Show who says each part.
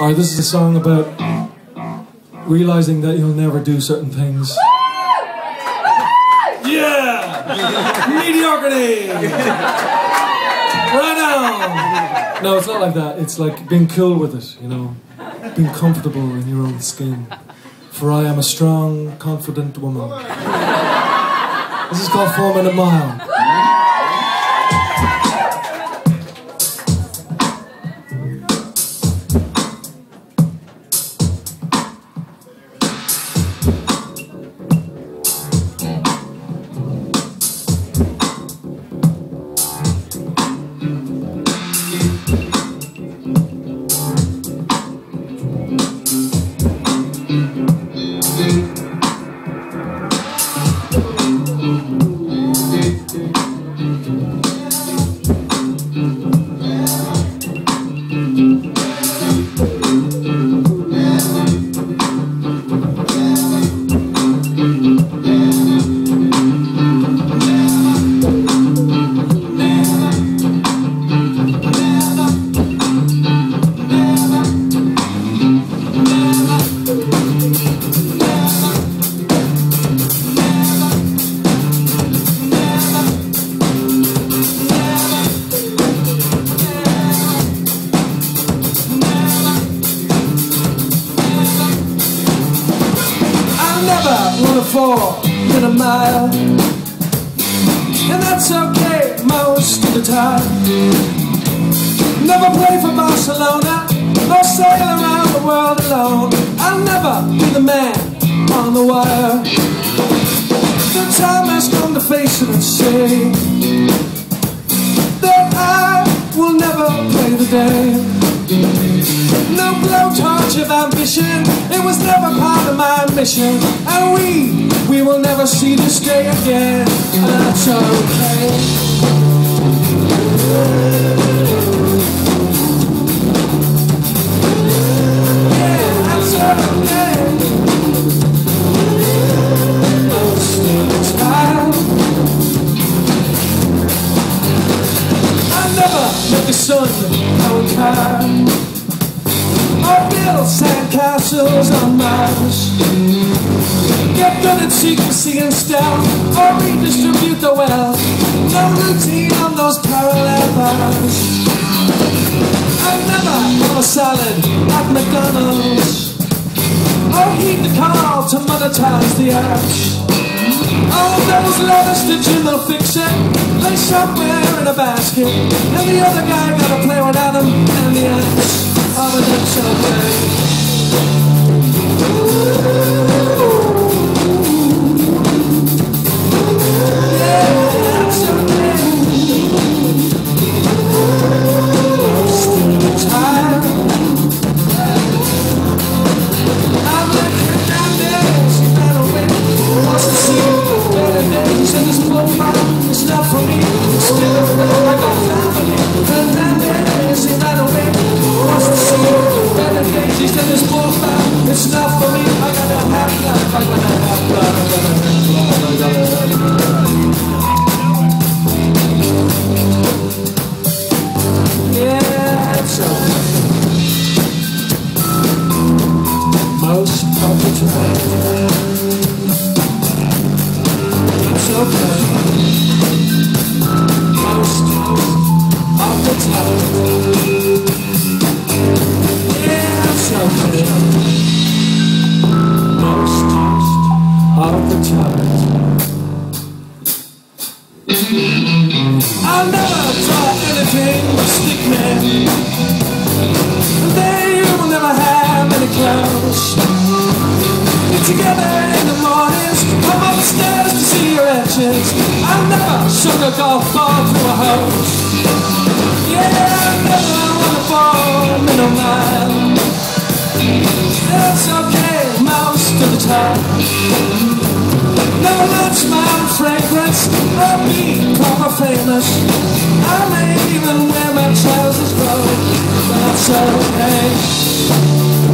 Speaker 1: Alright, this is a song about realizing that you'll never do certain things. Yeah! Mediocrity! Right on! No, it's not like that. It's like being cool with it, you know? Being comfortable in your own skin. For I am a strong, confident woman. This is called Four Minute Mile. Never run a four in a mile, and that's okay most of the time. Never play for Barcelona, nor sail around the world alone. I'll never be the man on the wire. The time has come to face it and say that I will never play the game. No blowtorch of ambition, it was never part of my mission. And we, we will never see this day again. And that's okay. I never let the sun go car or build sandcastles on Mars. Get good at secrecy and stealth, or redistribute the wealth. No routine on those parallel bars. I never have a salad at McDonald's, or heed the call to monetize the arch. All those letters to Jim'll Fix It. Lay somewhere in a basket. And the other guy gotta play with Adam and the Ants. Oh, but that's together in the mornings, come upstairs to see your etchings. I've never sung a golf ball through a hose. Yeah, I never wanna fall mile. That's okay most of the time. Never much my fragrance, or be proper famous. I may even wear my trousers low, that's okay.